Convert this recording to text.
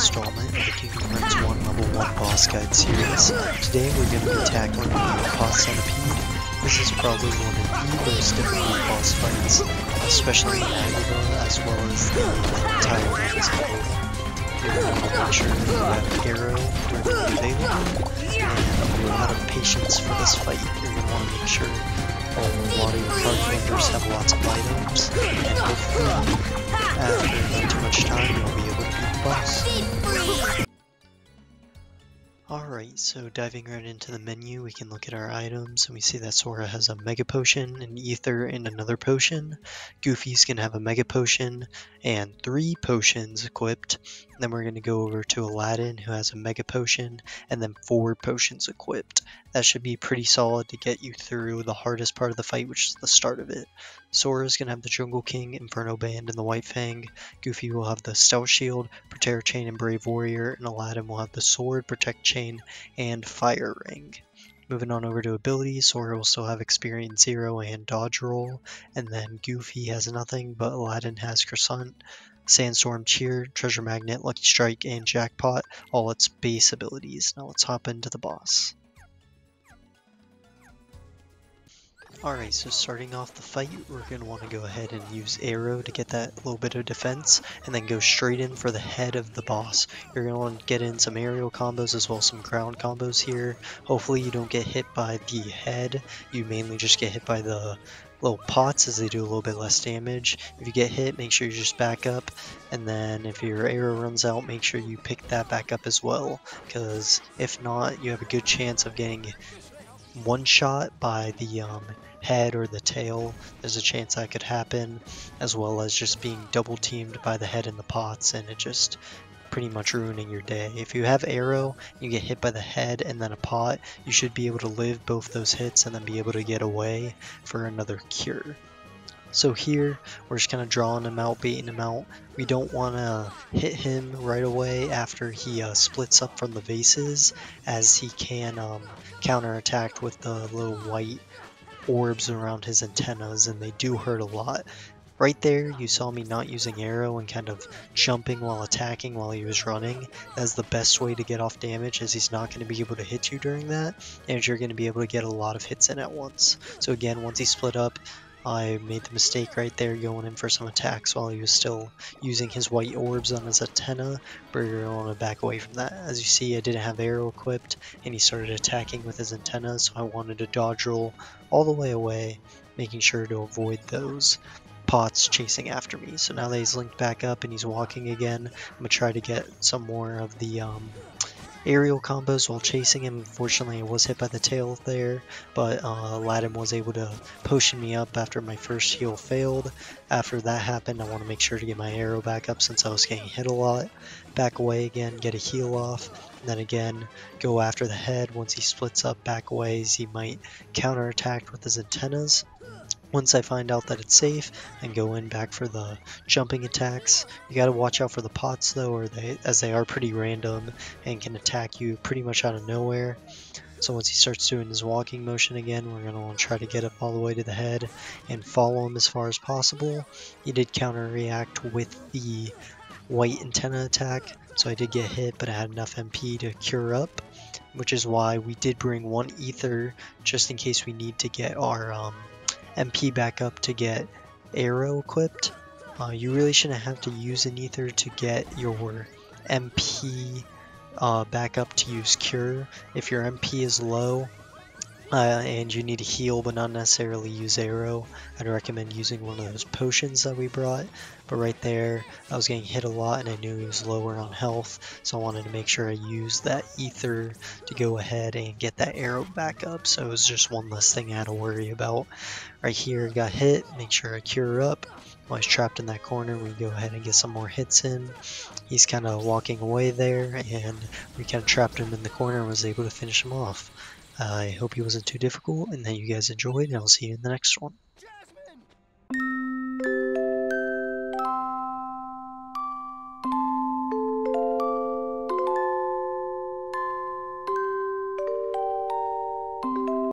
installment of the Kingdom Hearts 1 Level 1 Boss Guide series. Today we're going to be tackling the Pot Centipede. This is probably one of the most difficult boss fights, especially in Agrabah as well as the entire game. level. You're going to make sure that you have aero readily available, and a lot of patience for this fight. You're going to want to make sure your party members have lots of items, and hopefully after not too much time you'll be able to beat the boss. Alright, so diving right into the menu, we can look at our items, and we see that Sora has a Mega Potion, an Ether, and another potion. Goofy's gonna have a Mega Potion and three potions equipped. Then we're gonna go over to Aladdin, who has a Mega Potion, and then four potions equipped. That should be pretty solid to get you through the hardest part of the fight, which is the start of it. Sora's gonna have the Jungle King, Inferno Band, and the White Fang. Goofy will have the Stealth Shield, Protect Chain, and Brave Warrior, and Aladdin will have the Sword, Protect Chain, and Fire Ring. Moving on over to abilities, Sora will still have Experience Zero and Dodge Roll, and then Goofy has nothing, but Aladdin has Croissant, Sandstorm Cheer, Treasure Magnet, Lucky Strike, and Jackpot, all its base abilities. Now let's hop into the boss. Alright, so starting off the fight, we're going to want to go ahead and use Aero to get that little bit of defense, and then go straight in for the head of the boss. You're going to want to get in some aerial combos as well as some ground combos here. Hopefully you don't get hit by the head, you mainly just get hit by the little pots as they do a little bit less damage. If you get hit, make sure you just back up, and then if your aero runs out, make sure you pick that back up as well, because if not, you have a good chance of getting one shot by the um, head or the tail, there's a chance that could happen, as well as just being double teamed by the head and the pots, and it just pretty much ruining your day. If you have aero, you get hit by the head and then a pot, you should be able to live both those hits and then be able to get away for another cure. So here, we're just kind of drawing him out, baiting him out. We don't want to hit him right away after he uh, splits up from the vases, as he can um, counterattack with the little white orbs around his antennas and they do hurt a lot. Right there, you saw me not using aero and kind of jumping while attacking while he was running. That's the best way to get off damage as he's not going to be able to hit you during that, and you're going to be able to get a lot of hits in at once. So again, once he split up, I made the mistake right there going in for some attacks while he was still using his white orbs on his antenna, but you're going to back away from that. As you see, I didn't have aero equipped, and he started attacking with his antenna, so I wanted to dodge roll all the way away, making sure to avoid those pots chasing after me. So now that he's linked back up and he's walking again, I'm going to try to get some more of the um, aerial combos while chasing him. Unfortunately, I was hit by the tail there, but uh, Aladdin was able to potion me up after my first heal failed. After that happened, I want to make sure to get my aero back up since I was getting hit a lot. Back away again, get a heal off, and then again go after the head. Once he splits up back away, he might counterattack with his antennas. Once I find out that it's safe, and go in back for the jumping attacks. You gotta watch out for the pots though, or they, as they are pretty random and can attack you pretty much out of nowhere. So once he starts doing his walking motion again, we're going to want to try to get up all the way to the head and follow him as far as possible. He did counter react with the white antenna attack, so I did get hit, but I had enough MP to cure up, which is why we did bring one ether just in case we need to get our um, MP back up to get aero equipped. Uh, you really shouldn't have to use an ether to get your MP uh, back up to use cure. If your MP is low, uh, and you need to heal but not necessarily use aero, I'd recommend using one of those potions that we brought. But right there, I was getting hit a lot and I knew he was lower on health, so I wanted to make sure I used that ether to go ahead and get that aero back up, so it was just one less thing I had to worry about. Right here, got hit, make sure I cure up. While he's trapped in that corner, we go ahead and get some more hits in. He's kind of walking away there, and we kind of trapped him in the corner and was able to finish him off. I hope he wasn't too difficult and that you guys enjoyed, and I'll see you in the next one.